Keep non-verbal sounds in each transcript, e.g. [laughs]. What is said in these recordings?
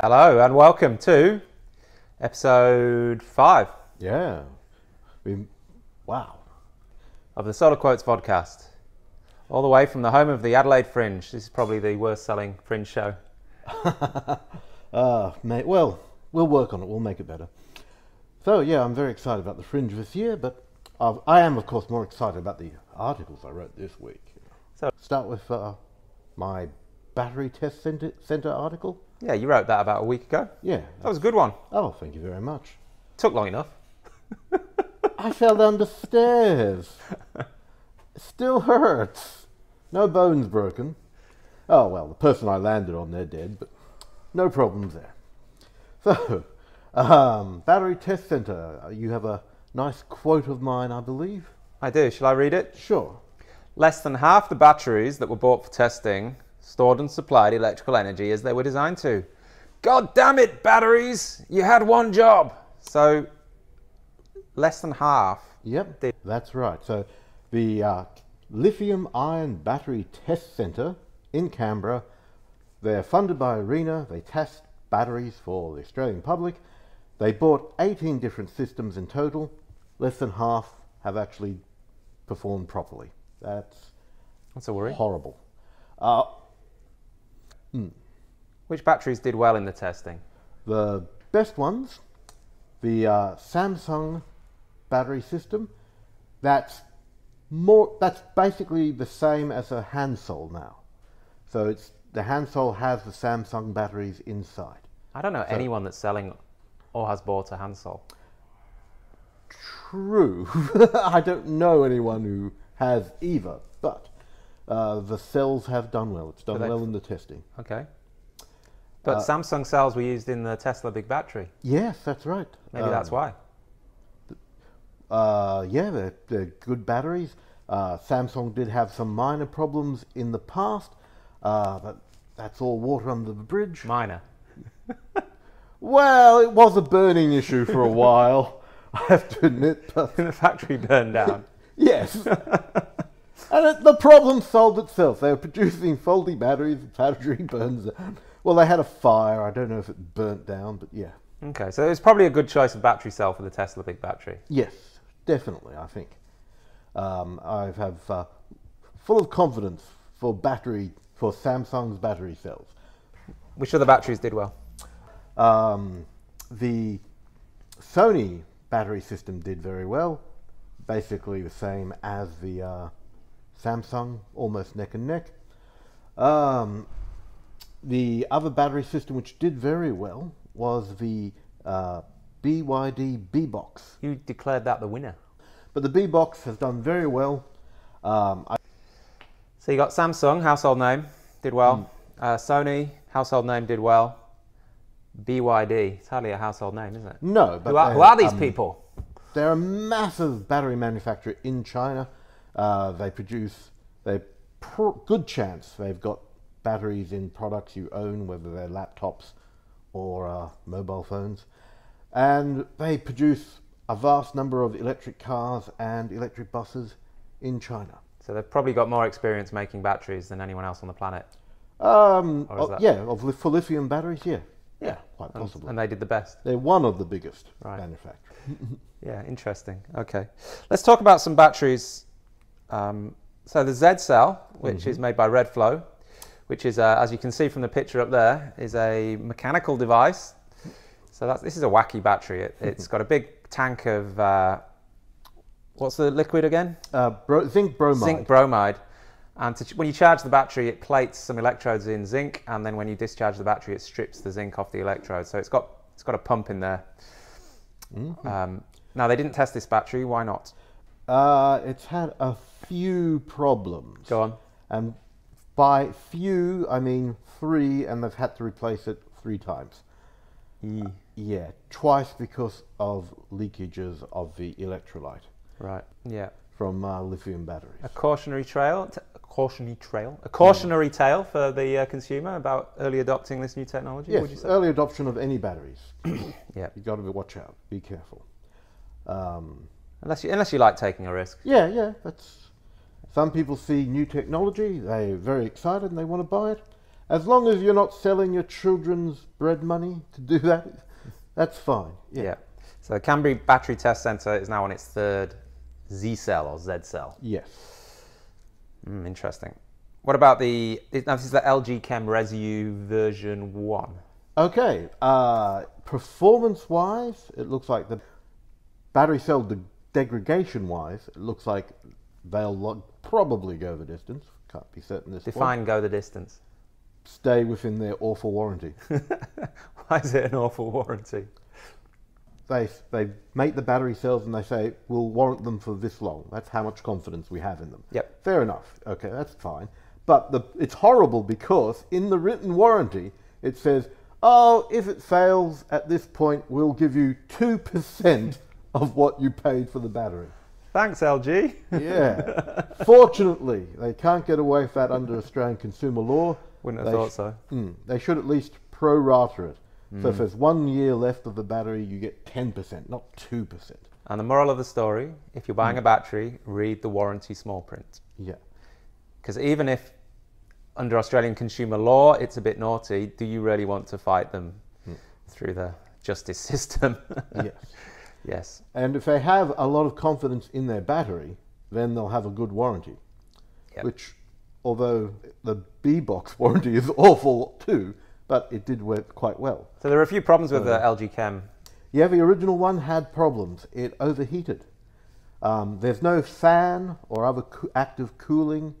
Hello and welcome to episode five Yeah. We, wow. of the Solar Quotes podcast. All the way from the home of the Adelaide Fringe. This is probably the worst selling Fringe show. Uh, [laughs] mate, well, we'll work on it. We'll make it better. So, yeah, I'm very excited about the Fringe this year, but uh, I am, of course, more excited about the articles I wrote this week. So- Start with uh, my battery test center, center article. Yeah, you wrote that about a week ago. Yeah. That was a good one. Oh, thank you very much. Took long enough. [laughs] I fell down the stairs. Still hurts. No bones broken. Oh, well, the person I landed on, they're dead, but no problems there. [laughs] So, um, Battery Test Center, uh, you have a nice quote of mine, I believe. I do. Shall I read it? Sure. Less than half the batteries that were bought for testing stored and supplied electrical energy as they were designed to. God damn it, batteries! You had one job! So, less than half. Yep, Did- that's right. So, the uh, Lithium Ion Battery Test Center in Canberra, they're funded by ARENA. They test batteries for the Australian public. They bought 18 different systems in total. Less than half have actually performed properly. That's That's a worry. horrible. Uh, Which batteries did well in the testing? the best ones, the uh, Samsung battery system, that's more. That's basically the same as a Hansol now. So it's the Hansol has the Samsung batteries inside. I don't know anyone that's selling or has bought a Hansol. True, [laughs] I don't know anyone who has either, but uh, the cells have done well. It's done well in the testing. Okay. But Uh, Samsung cells were used in the Tesla big battery. Yes, that's right. Maybe that's Um, why. Uh, yeah, they're, they're good batteries. Uh, Samsung did have some minor problems in the past, uh, but that's all water under the bridge. Minor. [laughs] Well, it was a burning issue for a while, [laughs] I have to admit. But [laughs] the factory burned down. yes, and it, the problem solved itself. They were producing faulty batteries. The battery [laughs] burns. Well, they had a fire. I don't know if it burnt down, but yeah, Okay, so it was probably a good choice of battery cell for the Tesla big battery. yes, definitely. I think um, I have uh, full of confidence for battery for Samsung's battery cells. Which other batteries did well? Um, the Sony battery system did very well, basically the same as the uh, Samsung, almost neck and neck. Um, the other battery system which did very well was the uh, BYD B Box, You declared that the winner. but the B Box has done very well. Um, I, So you got Samsung, household name, did well. Uh, Sony, household name, did well. BYD, it's hardly a household name, is it? no, but Who are, who are these um, people? They're a massive battery manufacturer in China. Uh, they produce, they pr- good chance they've got batteries in products you own, whether they're laptops or uh, mobile phones, and they produce a vast number of electric cars and electric buses in China. So they've probably got more experience making batteries than anyone else on the planet. Um, oh, yeah, of for lithium batteries, yeah, Yeah. quite And, possibly. and they did the best. They're one of the biggest Right. manufacturers. [laughs] Yeah, interesting. Okay. Let's talk about some batteries. Um, so the Z cell, which is made by Redflow, which is, uh, as you can see from the picture up there, is a mechanical device. So that's, this is a wacky battery. It, it's got a big tank of, uh, what's the liquid again? Uh, bro- zinc bromide. Zinc bromide. And to, ch- when you charge the battery, it plates some electrodes in zinc, and then when you discharge the battery, it strips the zinc off the electrode. So it's got it's got a pump in there. Um, now they didn't test this battery. Why not? Uh, it's had a few problems. Go on. And by few, I mean three, and they've had to replace it three times. Yeah, twice because of leakages of the electrolyte Right. Yeah. from uh, lithium batteries. A cautionary trail. T- a cautionary trail. A cautionary tale for the uh, consumer about early adopting this new technology. Yes, Would you say? early adoption of any batteries. [coughs] yeah. you got to be watch out. Be careful. Um, Unless you unless you like taking a risk. yeah, yeah, that's. Some people see new technology, they're very excited and they want to buy it, As long as you're not selling your children's bread money to do that, [laughs] that's fine. Yeah. Yeah. So the Canberra Battery Test Centre is now on its third Z cell or Z cell. Yes. Mm, interesting. What about the? Now this is the LG Chem Resu version one. Okay. Uh, performance wise, it looks like the battery cell de- degradation wise, it looks like they'll probably go the distance. Can't be certain this point. Define go the distance. Stay within their awful warranty. [laughs] Why is it an awful warranty? they they make the battery cells and they say we'll warrant them for this long. That's how much confidence we have in them. Yep. Fair enough. Okay, that's fine. But the, it's horrible because in the written warranty it says, oh, if it fails at this point, we'll give you two percent of what you paid for the battery. Thanks, LG. Yeah. [laughs] Fortunately, they can't get away with that under Australian consumer law. Wouldn't have They thought so. Mm, they should at least pro rata it. So if Mm. there's one year left of the battery, you get 10%, not 2%. And the moral of the story: if you're buying a battery, read the warranty small print. Yeah. Because even if under Australian consumer law it's a bit naughty, do you really want to fight them through the justice [laughs] system? yes. Yes. And if they have a lot of confidence in their battery, then they'll have a good warranty. Yep. Which, although the B box [laughs] warranty is awful too, but it did work quite well. So there are a few problems with the LG Chem. Yeah, the original one had problems. It overheated. Um, there's no fan or other co- active cooling.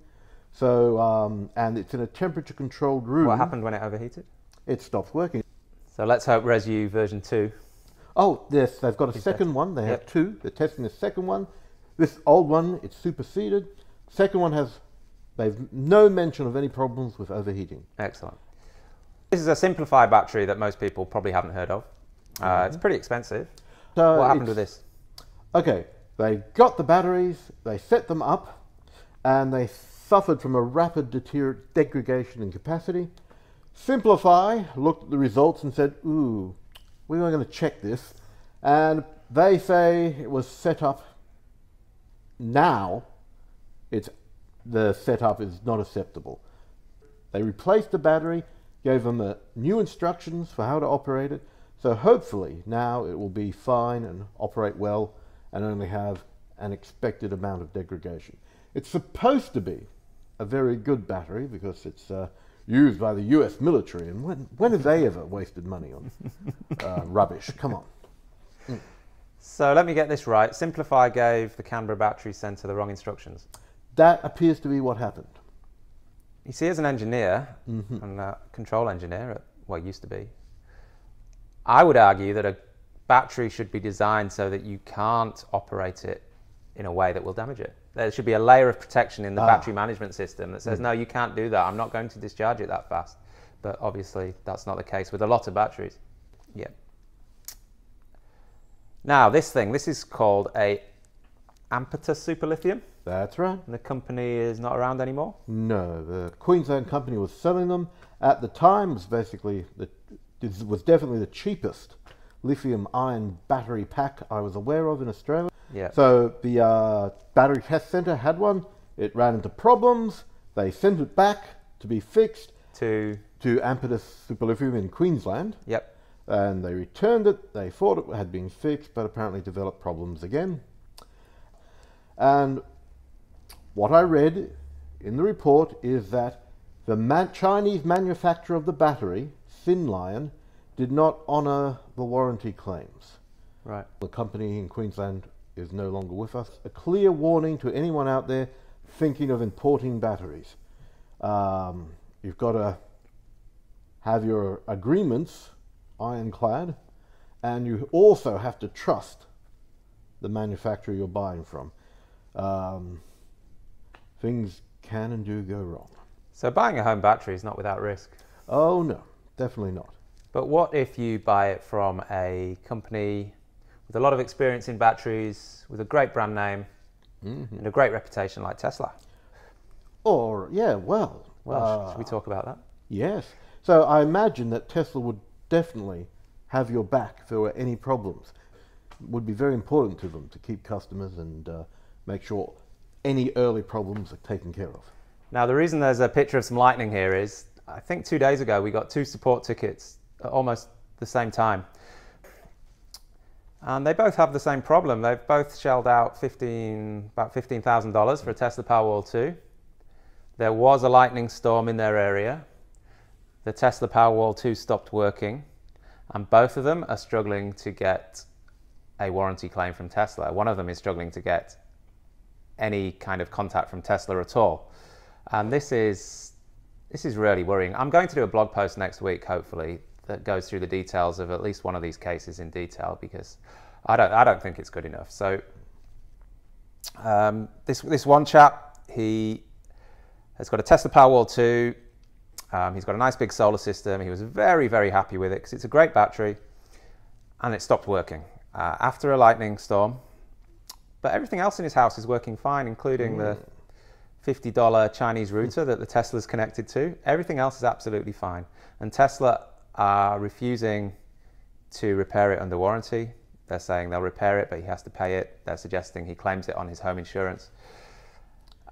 So, um, and it's in a temperature controlled room. What happened when it overheated? It stopped working. So let's hope Resu version two. Oh, yes, they've got a second one. They have two. They're testing the second one. This old one, it's superseded. Second one has, they've no mention of any problems with overheating. Excellent. This is a simplified battery that most people probably haven't heard of. Uh, It's pretty expensive. So what happened with this? Okay, they got the batteries, they set them up, and they suffered from a rapid deterior- degradation in capacity. SimpliPhi looked at the results and said, Ooh, we were going to check this. And they say it was set up now, it's, the setup is not acceptable. They replaced the battery, gave them uh, new instructions for how to operate it. So hopefully now it will be fine and operate well and only have an expected amount of degradation. It's supposed to be a very good battery because it's uh, used by the US military. And when, when have they ever wasted money on uh, rubbish? Come on. So let me get this right. SimpliPhi gave the Canberra Battery Centre the wrong instructions. That appears to be what happened. You see, as an engineer Mm-hmm. and a control engineer, at, well, used to be, I would argue that a battery should be designed so that you can't operate it in a way that will damage it. There should be a layer of protection in the Ah. battery management system that Mm. says, no, you can't do that. I'm not going to discharge it that fast. But obviously, that's not the case with a lot of batteries. Yeah. Now, this thing, this is called a Ampetus Superlithium, That's right. and the company is not around anymore. No, the Queensland company was selling them at the time. Was basically the it was definitely the cheapest lithium-ion battery pack I was aware of in Australia. Yeah. So the uh, battery test centre had one. It ran into problems. They sent it back to be fixed To, to Ampetus Superlithium in Queensland, yep, and they returned it. They thought it had been fixed, but apparently developed problems again. And what I read in the report is that the man- Chinese manufacturer of the battery, Thinlion, did not honour the warranty claims. right. The company in Queensland is no longer with us. A clear warning to anyone out there thinking of importing batteries. Um, you've got to have your agreements ironclad, and you also have to trust the manufacturer you're buying from. Um, things can and do go wrong. So buying a home battery is not without risk. Oh no, definitely not. But what if you buy it from a company with a lot of experience in batteries, with a great brand name, and a great reputation like Tesla? Or yeah, well, Well, uh, should we talk about that? Yes. So I imagine that Tesla would definitely have your back if there were any problems. It would be very important to them to keep customers and uh, make sure any early problems are taken care of. Now, the reason there's a picture of some lightning here is I think two days ago we got two support tickets at almost the same time. And they both have the same problem. They've both shelled out 15, about $15,000 for a mm. Tesla Powerwall 2. There was a lightning storm in their area. The Tesla Powerwall 2 stopped working. And both of them are struggling to get a warranty claim from Tesla. One of them is struggling to get any kind of contact from Tesla at all. And this is this is really worrying. I'm going to do a blog post next week, hopefully, that goes through the details of at least one of these cases in detail because I don't I don't think it's good enough. So um, this this one chap he has got a Tesla Powerwall 2. Um, he's got a nice big solar system. He was very very happy with it because it's a great battery, and it stopped working uh, after a lightning storm. But everything else in his house is working fine, including mm. the $50 Chinese router that the Tesla's connected to. Everything else is absolutely fine. And Tesla are refusing to repair it under warranty. They're saying they'll repair it, but he has to pay it. They're suggesting he claims it on his home insurance.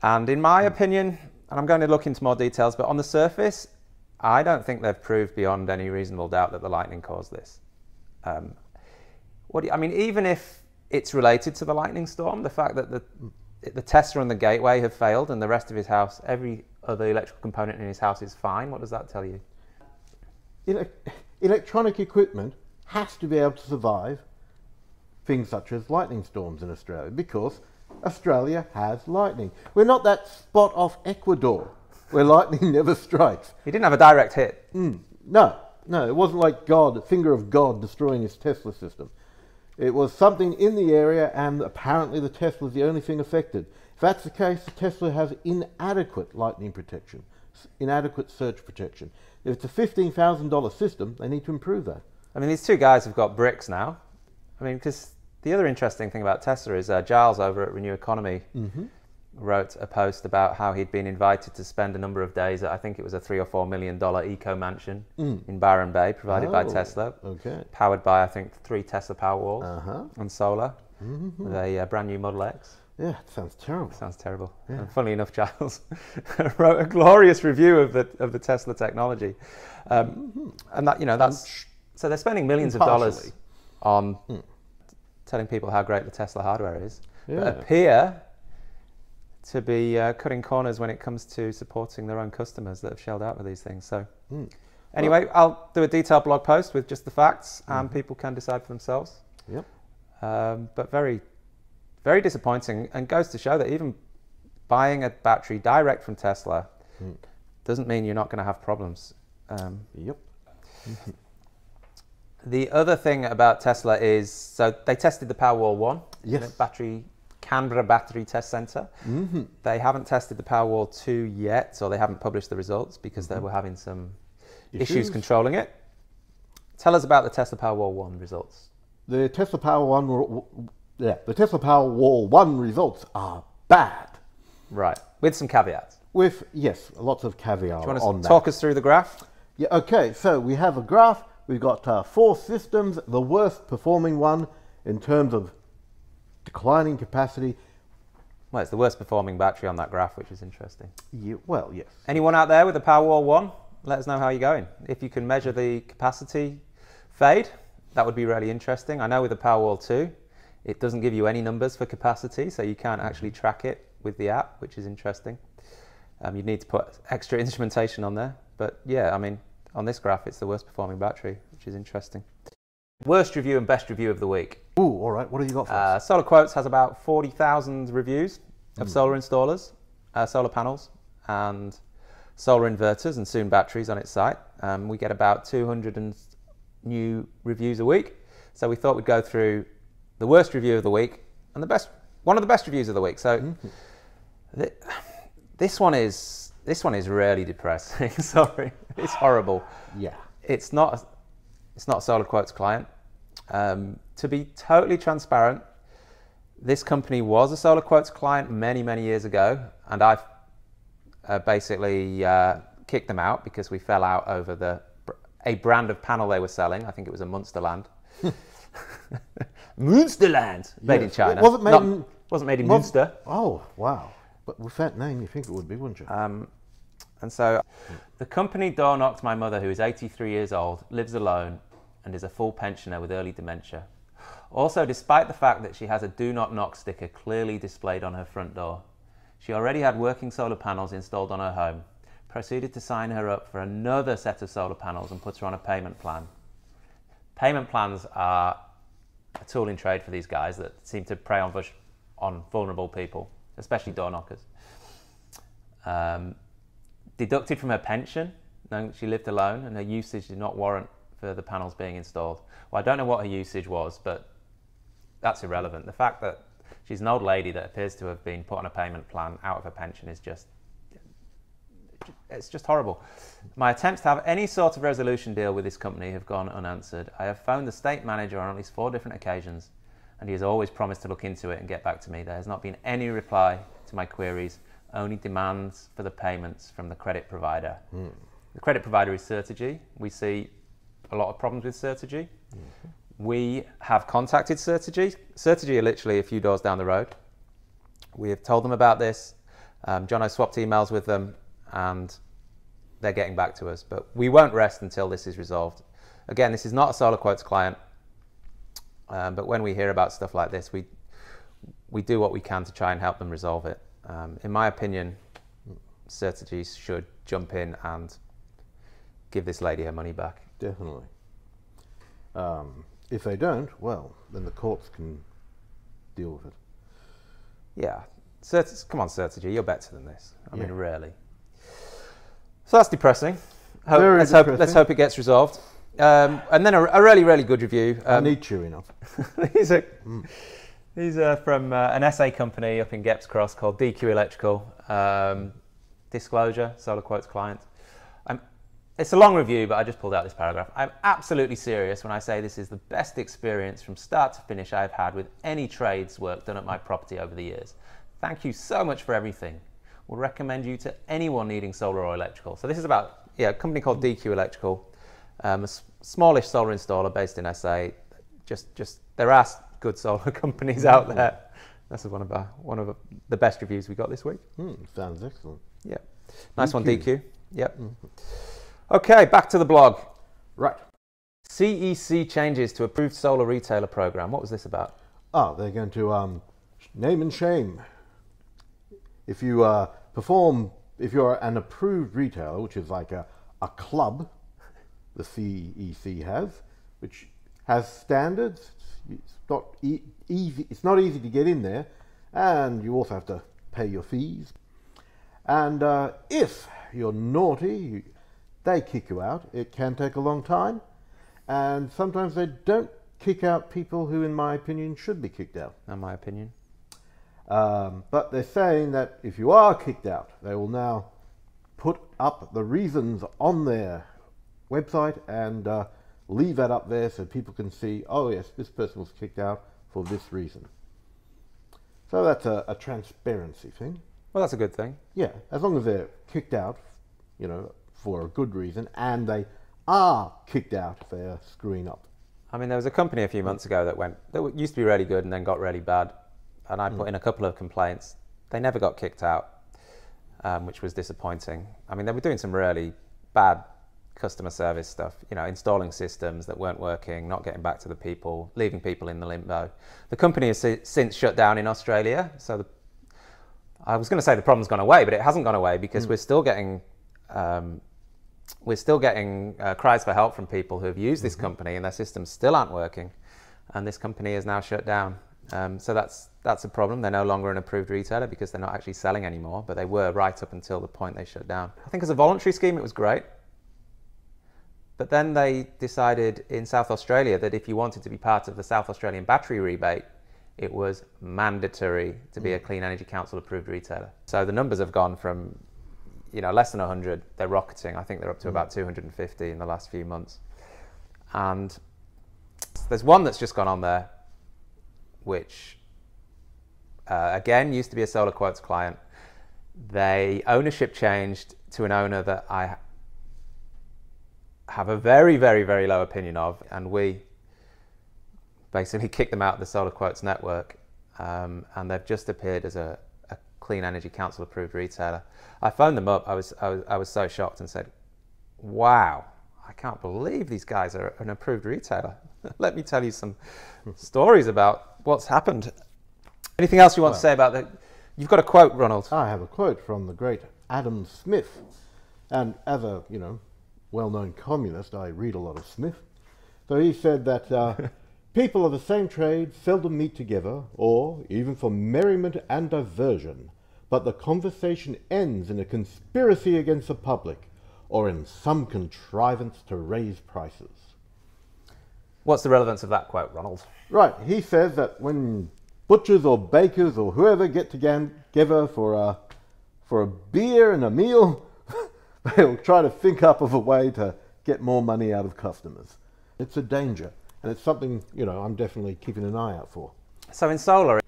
And in my opinion, and I'm going to look into more details, but on the surface, I don't think they've proved beyond any reasonable doubt that the lightning caused this. Um, what you, I mean, even if it's related to the lightning storm, the fact that the the Tesla and the gateway have failed, and the rest of his house, every other electrical component in his house is fine. What does that tell you? Ele- electronic equipment has to be able to survive things such as lightning storms in Australia because Australia has lightning. We're not that spot off Ecuador where lightning [laughs] never strikes. He didn't have a direct hit. Mm, no, no, it wasn't like God, finger of God destroying his Tesla system. It was something in the area, and apparently the Tesla is the only thing affected. If that's the case, the Tesla has inadequate lightning protection, inadequate surge protection. If it's a $15,000 system, they need to improve that. I mean, these two guys have got bricks now. I mean, because the other interesting thing about Tesla is uh, Giles over at Renew Economy mm-hmm wrote a post about how he'd been invited to spend a number of days at I think it was a three or four million dollar eco mansion mm. in Byron Bay, provided oh, by Tesla. Okay. Powered by I think three Tesla Powerwalls uh-huh. and solar mm-hmm. with a uh, brand new Model X. Yeah, it sounds terrible. Sounds terrible. Yeah. And funnily enough, Giles [laughs] wrote a glorious review of the of the Tesla technology, um, mm-hmm. and that you know that's so they're spending millions of dollars on mm. telling people how great the Tesla hardware is. Yeah. But appear to be uh, cutting corners when it comes to supporting their own customers that have shelled out with these things. So, mm. anyway, well, I'll do a detailed blog post with just the facts, mm. and people can decide for themselves. Yep. Um, but very, very disappointing, and goes to show that even buying a battery direct from Tesla mm. doesn't mean you're not going to have problems. Um, yep. [laughs] the other thing about Tesla is so they tested the Powerwall One yes. battery Canberra Battery Test Centre. Mm-hmm. They haven't tested the Powerwall 2 yet, so they haven't published the results because mm-hmm. they were having some issues. issues controlling it. Tell us about the Tesla Powerwall 1 results. The Tesla Powerwall 1, yeah, the Tesla Powerwall 1 results are bad. Right, with some caveats. With yes, lots of caveats. Do you want to talk us through the graph? Yeah. Okay. So we have a graph. We've got uh, four systems. The worst performing one in terms of declining capacity. Well, it's the worst performing battery on that graph, which is interesting. Yeah, well, yes. Anyone out there with a Powerwall 1? Let us know how you're going. If you can measure the capacity fade, that would be really interesting. I know with the Powerwall 2, it doesn't give you any numbers for capacity, so you can't actually track it with the app, which is interesting. Um, you'd need to put extra [laughs] instrumentation on there. But yeah, I mean, on this graph, it's the worst performing battery, which is interesting. Worst review and best review of the week. Ooh, all right. What have you got for uh, us? Solar Quotes has about 40,000 reviews of mm. solar installers, uh, solar panels, and solar inverters and soon batteries on its site. Um, we get about 200 and new reviews a week. So we thought we'd go through the worst review of the week and the best, one of the best reviews of the week. So mm-hmm. th- this one is this one is really depressing. [laughs] Sorry, it's horrible. Yeah, it's not it's not a Solar Quotes client. Um, to be totally transparent, this company was a Solar Quotes client many, many years ago, and I've uh, basically uh, kicked them out because we fell out over the a brand of panel they were selling. I think it was a Munsterland. [laughs] [laughs] Munsterland, made in China. Was it made Not, in? Wasn't made in Munster. Oh wow! But with that name, you think it would be, wouldn't you? Um, And so the company door knocked my mother, who is 83 years old, lives alone, and is a full pensioner with early dementia. Also, despite the fact that she has a do not knock sticker clearly displayed on her front door, she already had working solar panels installed on her home, proceeded to sign her up for another set of solar panels and put her on a payment plan. Payment plans are a tool in trade for these guys that seem to prey on, on vulnerable people, especially door knockers. Um, deducted from her pension, knowing that she lived alone and her usage did not warrant for the panels being installed. Well, I don't know what her usage was, but that's irrelevant. The fact that she's an old lady that appears to have been put on a payment plan out of her pension is just it's just horrible. My attempts to have any sort of resolution deal with this company have gone unanswered. I have phoned the state manager on at least four different occasions, and he has always promised to look into it and get back to me. There has not been any reply to my queries, only demands for the payments from the credit provider. Mm. The credit provider is Certegy. We see a lot of problems with Certegy. Mm-hmm. We have contacted Certegy. Certegy are literally a few doors down the road. We have told them about this. Um, John, I swapped emails with them and they're getting back to us. But we won't rest until this is resolved. Again, this is not a Solar Quotes client, um, but when we hear about stuff like this, we we do what we can to try and help them resolve it. Um, in my opinion, Certegy should jump in and give this lady her money back. Definitely. Um, if they don't, well, then the courts can deal with it. Yeah. Cert- come on, Certegy, you're better than this. I yeah. mean, really. So that's depressing. Hope, let's, depressing. Hope, let's hope it gets resolved. Um, and then a, a, really, really good review. Um, I need chewing up. [laughs] these are, mm. these are from uh, an SA company up in Gepps Cross called DQ Electrical. Um, disclosure, Solar Quotes client. I'm, it's a long review, but I just pulled out this paragraph. I'm absolutely serious when I say this is the best experience from start to finish I've had with any trades work done at my property over the years. Thank you so much for everything will recommend you to anyone needing solar or electrical. So this is about yeah, a company called DQ Electrical, um, a s- smallish solar installer based in SA. Just just there are good solar [laughs] companies out mm-hmm. there. That's one of our, one of the best reviews we got this week. Mm, sounds excellent. Yeah, nice DQ. one, DQ. Yep. Mm-hmm. Okay, back to the blog. Right. CEC changes to approved solar retailer program. What was this about? Oh, they're going to um, name and shame if you uh, perform, if you're an approved retailer, which is like a, a club, the CEC has, which has standards. It's not e- easy. It's not easy to get in there, and you also have to pay your fees. And uh, if you're naughty, you, they kick you out. It can take a long time, and sometimes they don't kick out people who, in my opinion, should be kicked out. In my opinion. Um, but they're saying that if you are kicked out, they will now put up the reasons on their website and uh, leave that up there so people can see, oh, yes, this person was kicked out for this reason. So that's a, a transparency thing. Well, that's a good thing. Yeah, as long as they're kicked out, you know, for a good reason, and they are kicked out if they're screwing up. I mean, there was a company a few months ago that went that used to be really good and then got really bad and I mm. put in a couple of complaints. They never got kicked out, um, which was disappointing. I mean, they were doing some really bad customer service stuff, you know, installing systems that weren't working, not getting back to the people, leaving people in the limbo. The company has since shut down in Australia, so the, I was going to say the problem's gone away, but it hasn't gone away because mm. we're still getting um, we're still getting uh, cries for help from people who have used this mm-hmm. company and their systems still aren't working, and this company is now shut down. Um, so that's that's a problem. They're no longer an approved retailer because they're not actually selling anymore, but they were right up until the point they shut down. I think as a voluntary scheme, it was great. But then they decided in South Australia that if you wanted to be part of the South Australian battery rebate, it was mandatory to be a mm. Clean Energy Council approved retailer. So the numbers have gone from, you know, less than 100. They're rocketing. I think they're up to mm. about 250 in the last few months. And there's one that's just gone on there which uh, again used to be a Solar Quotes client. They ownership changed to an owner that I have a very, very, very low opinion of, and we basically [laughs] kicked them out of the Solar Quotes network, um, and they've just appeared as a, a Clean Energy Council approved retailer. I phoned them up. I was, I was, I was so shocked and said, wow, I can't believe these guys are an approved retailer. [laughs] Let me tell you some stories about what's happened. Anything else you want to say about that? You've got a quote, Ronald. I have a quote from the great Adam Smith. And as a, you know, well-known communist, I read a lot of Smith. So he said that uh, [laughs] people of the same trade seldom meet together, or even for merriment and diversion, but the conversation ends in a conspiracy against the public, or in some contrivance to raise prices. What's the relevance of that quote, Ronald? Right, he says that when butchers or bakers or whoever get together for a, for a beer and a meal, [laughs] they'll try to think up of a way to get more money out of customers. It's a danger, and it's something you know I'm definitely keeping an eye out for. So in solar,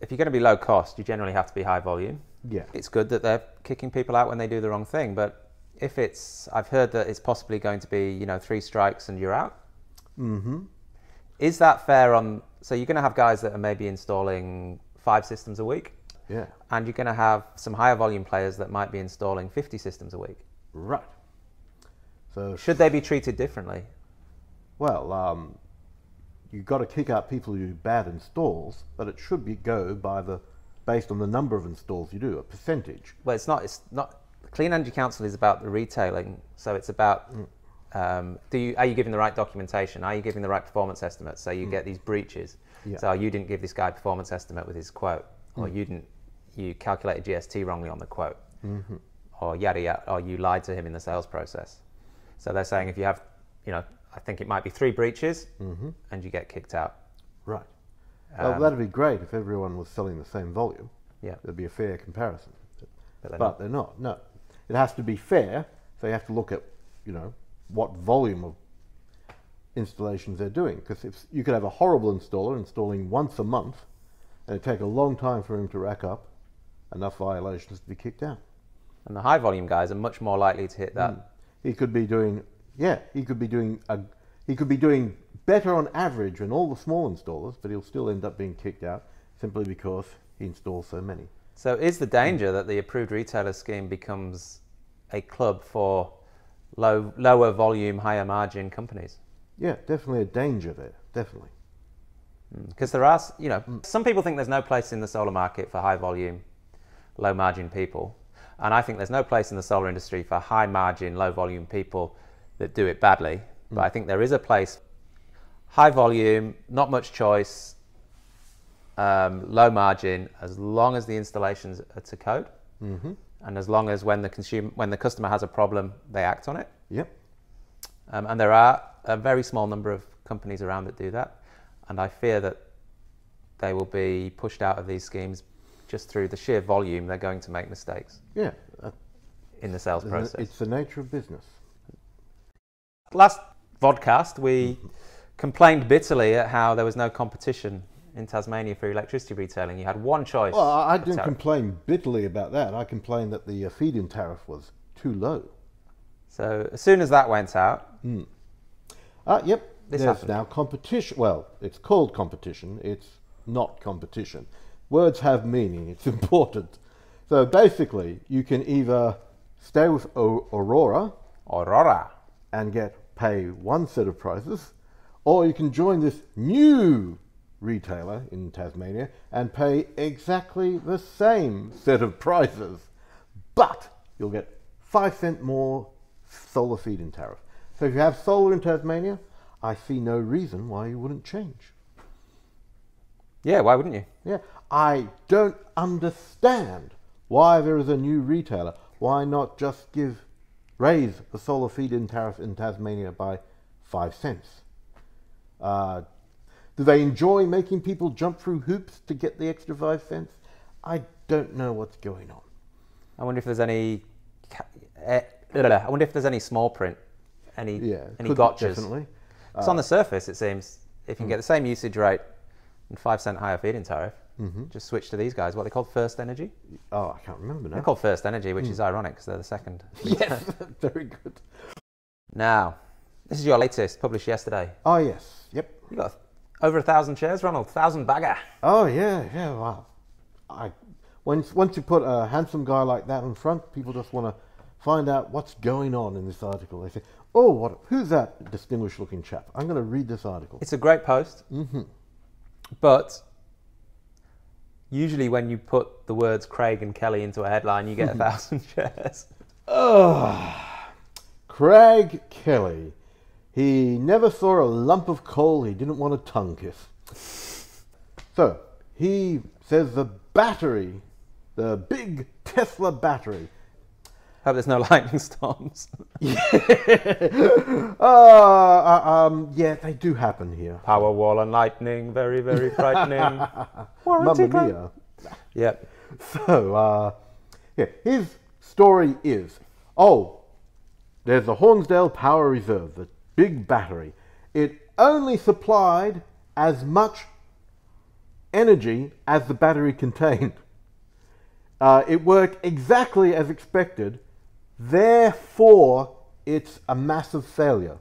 if you're going to be low cost, you generally have to be high volume. Yeah. It's good that they're kicking people out when they do the wrong thing, but if it's, I've heard that it's possibly going to be, you know, three strikes and you're out. Mm-hmm. Is that fair on? So you're going to have guys that are maybe installing five systems a week, Yeah. and you're going to have some higher volume players that might be installing 50 systems a week. Right. So Should they be treated differently? well, um, you've got to kick out people who do bad installs, but it should be go by the based on the number of installs you do, a percentage. Well, it's not. It's not. Clean Energy Council is about the retailing, so it's about. Um, do you are you giving the right documentation? Are you giving the right performance estimates? So you get these breaches. Yeah. So you didn't give this guy performance estimate with his quote, or you didn't. You calculated GST wrongly on the quote, or yada yada, or you lied to him in the sales process. So they're saying if you have, you know, I think it might be three breaches, and you get kicked out. Right. well, Um, that'd be great if everyone was selling the same volume. Yeah. There'd be a fair comparison. But they're but not. they're not. No, it has to be fair. So you have to look at, you know, what volume of installations they're doing. Because if you could have a horrible installer installing once a month, and it'd take a long time for him to rack up enough violations to be kicked out. And the high volume guys are much more likely to hit that. Mm. He could be doing, yeah, he could be doing a, he could be doing better on average than all the small installers, but he'll still end up being kicked out simply because he installs so many. So is the danger that the approved retailer scheme becomes a club for low, lower volume, higher margin companies? Yeah, definitely a danger there. Definitely. Because there are, you know, some people think there's no place in the solar market for high volume, low margin people. And I think there's no place in the solar industry for high margin, low volume people that do it badly. But I think there is a place, high volume, not much choice, um, low margin, as long as the installations are to code. Mm-hmm. And as long as when the consumer, when the customer has a problem, they act on it. Yep. Um, and there are a very small number of companies around that do that. And I fear that they will be pushed out of these schemes just through the sheer volume. They're going to make mistakes Yeah. uh, in the sales process. It's the nature of business. Last vodcast, we complained bitterly at how there was no competition in Tasmania for electricity retailing. You had one choice. Well, I, I didn't tariff. complain bitterly about that. I complained that the feed-in tariff was too low. So as soon as that went out, Ah, yep. This There's happened. now competition. Well, it's called competition. It's not competition. Words have meaning. It's [laughs] important. So basically, you can either stay with o- Aurora Aurora. and get pay one set of prices, or you can join this new retailer in Tasmania and pay exactly the same set of prices, but you'll get five cent more solar feed-in tariff. So if you have solar in Tasmania, I see no reason why you wouldn't change. Yeah, why wouldn't you? Yeah, I don't understand why there is a new retailer. Why not just give raise the solar feed-in tariff in Tasmania by five cents? Uh, do they enjoy making people jump through hoops to get the extra five cents? I don't know what's going on. I wonder if there's any. eh. I wonder if there's any small print, any Yeah, any gotchas. definitely. It's on the surface. It seems if you can get the same usage rate and five cent higher feed-in tariff, mm-hmm. just switch to these guys. What they called First Energy. Oh, I can't remember now. They're called First Energy, which hmm. is ironic because they're the second. [laughs] yes, [laughs] very good. Now, this is your latest, published yesterday. Oh yes, yep. You got over a thousand shares, Ronald. Thousand bagger. Oh yeah, yeah. Wow. I once once you put a handsome guy like that in front, people just want to find out what's going on in this article. They say, "Oh, what? Who's that distinguished-looking chap?" I'm going to read this article. It's a great post, mm-hmm. but usually when you put the words Craig and Kelly into a headline, you get a [laughs] thousand shares. Craig Kelly. He never saw a lump of coal he didn't want a tongue kiss. So, he says the battery, the big Tesla battery, Hope there's no [laughs] lightning storms. uh, [laughs] uh, um, yeah, they do happen here. Power wall and lightning, very, very frightening. [laughs] Warranty Mamma mia. Yep. So, uh, yeah, his story is oh, there's the Hornsdale Power Reserve, the big battery. It only supplied as much energy as the battery [laughs] contained. Uh, it worked exactly as expected, therefore, it's a massive failure.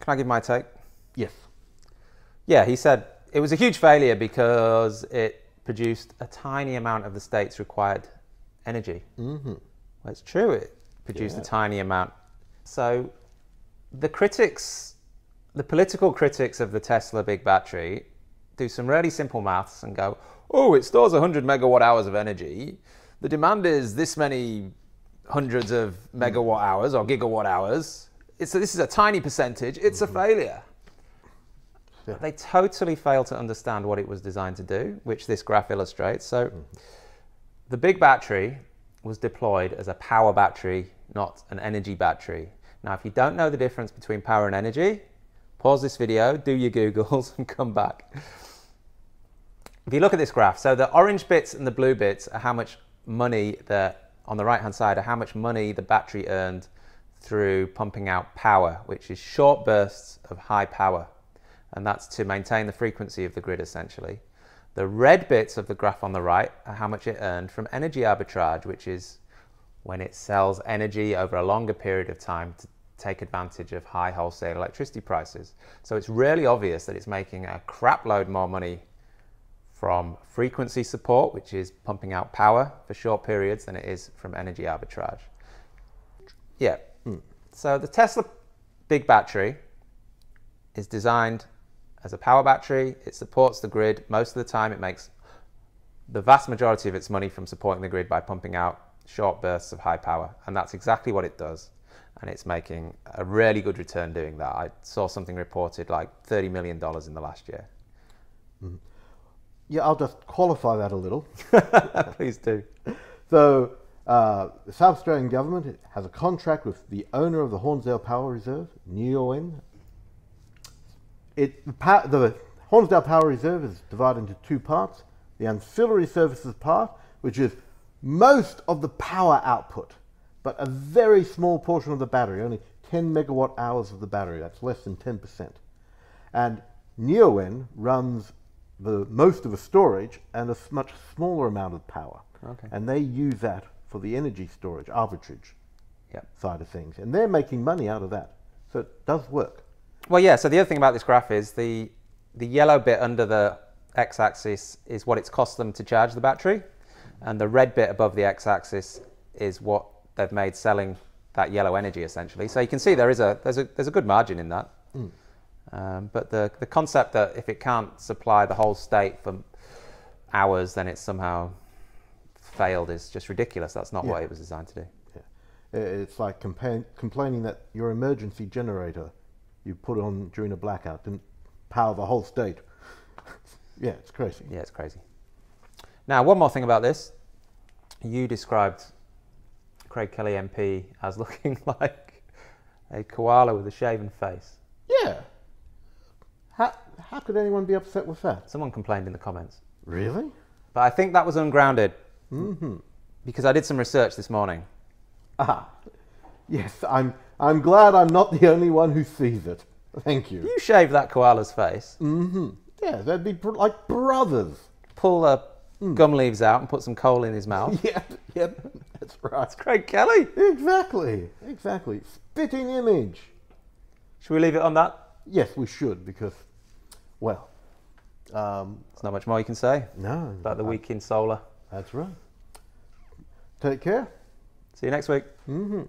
Can I give my take? Yes. Yeah, he said it was a huge failure because it produced a tiny amount of the state's required energy. Mm-hmm. Well, it's true, it produced Yeah. a tiny amount. So the critics, the political critics of the Tesla big battery, do some really simple maths and go, oh, it stores 100 megawatt hours of energy. The demand is this many hundreds of hmm. megawatt hours or gigawatt hours. It's this is a tiny percentage. It's a hmm. failure. Yeah. They totally fail to understand what it was designed to do, which this graph illustrates. So, hmm. the big battery was deployed as a power battery, not an energy battery. Now, if you don't know the difference between power and energy, pause this video, do your Googles, [laughs] and come back. If you look at this graph, so the orange bits and the blue bits are how much money the on the right hand side are how much money the battery earned through pumping out power, which is short bursts of high power. And that's to maintain the frequency of the grid essentially. The red bits of the graph on the right are how much it earned from energy arbitrage, which is when it sells energy over a longer period of time to take advantage of high wholesale electricity prices. So it's really obvious that it's making a crap load more money from frequency support, which is pumping out power for short periods, than it is from energy arbitrage. Yeah. Hmm. So the Tesla big battery is designed as a power battery. It supports the grid. Most of the time, it makes the vast majority of its money from supporting the grid by pumping out short bursts of high power. And that's exactly what it does. And it's making a really good return doing that. I saw something reported like $30 million in the last year. Yeah, I'll just qualify that a little. [laughs] Please do. So, uh, the South Australian government has a contract with the owner of the Hornsdale Power Reserve, Neoen. It, the, the Hornsdale Power Reserve is divided into two parts the ancillary services part, which is most of the power output, but a very small portion of the battery, only 10 megawatt hours of the battery, that's less than 10%. And Neoen runs the most of the storage and a much smaller amount of power. Okay. And they use that for the energy storage, arbitrage Yep. side of things. And they're making money out of that. So it does work. Well, yeah. So the other thing about this graph is the the yellow bit under the x-axis is what it's cost them to charge the battery, and the red bit above the x-axis is what they've made selling that yellow energy essentially. So you can see there is a there's a there's a good margin in that. Um, but the the concept that if it can't supply the whole state for hours, then it's somehow failed is just ridiculous. That's not what it was designed to do. Yeah. It's like compa- complaining that your emergency generator you put on during a blackout didn't power the whole state. [laughs] yeah, it's crazy. Yeah, it's crazy. Now, one more thing about this. You described Craig Kelly MP as [laughs] looking like a koala with a shaven face. Yeah. How, how could anyone be upset with that? Someone complained in the comments. Really? But I think that was ungrounded Mm-hmm. because I did some research this morning. Ah, yes, I'm, I'm glad I'm not the only one who sees it. Thank you. You shave that koala's face, Mm-hmm. Yeah, they'd be br- like brothers. pull the gum leaves out, and put some coal in his mouth. Yeah, [laughs] yep, [laughs] that's right. That's Craig Kelly. Exactly, exactly. Spitting image. Should we leave it on that? Yes, we should because, well, Um, There's not much more you can say no, about the week in solar. That's right. Take care. See you next week. hmm